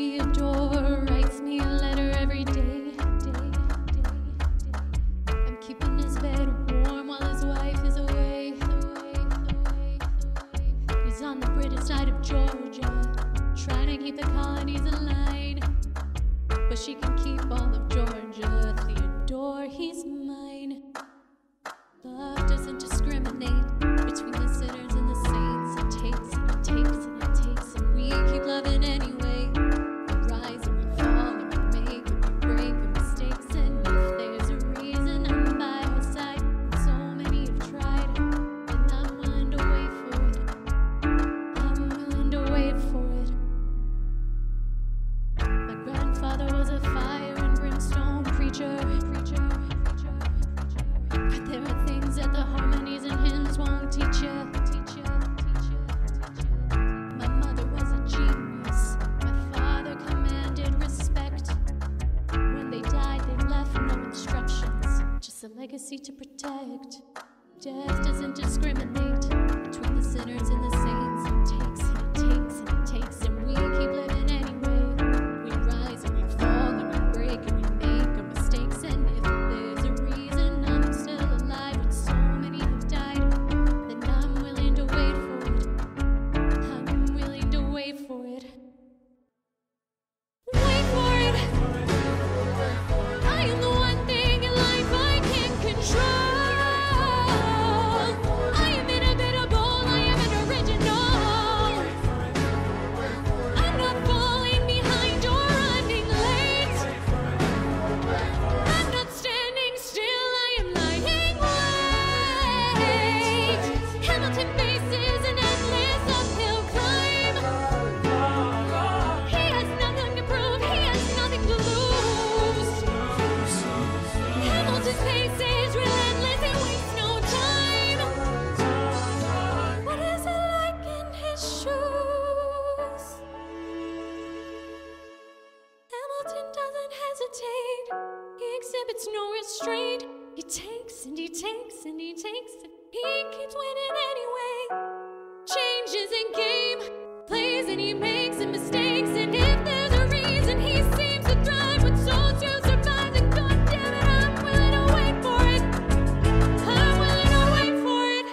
Theodore writes me a letter every day. I'm keeping his bed warm while his wife is away. He's on the British side of Georgia, trying to keep the colonies in. But she can keep all of Georgia. Theodore, he's mine. It's a legacy to protect. Death doesn't discriminate between the sinners and the hesitate. He exhibits no restraint. He takes and he takes and he takes and he keeps winning anyway. Changes in game, plays and he makes and mistakes. And if there's a reason he seems to thrive with souls to survive, And goddamn it, I'm willing to wait for it. I'm willing to wait for it.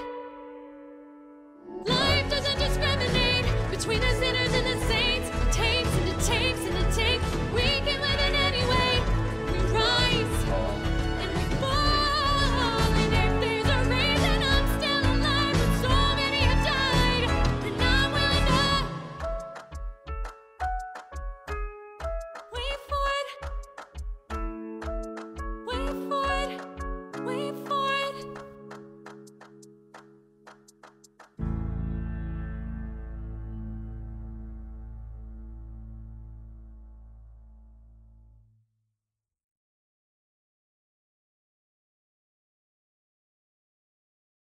Life doesn't discriminate between the sinners and the saints.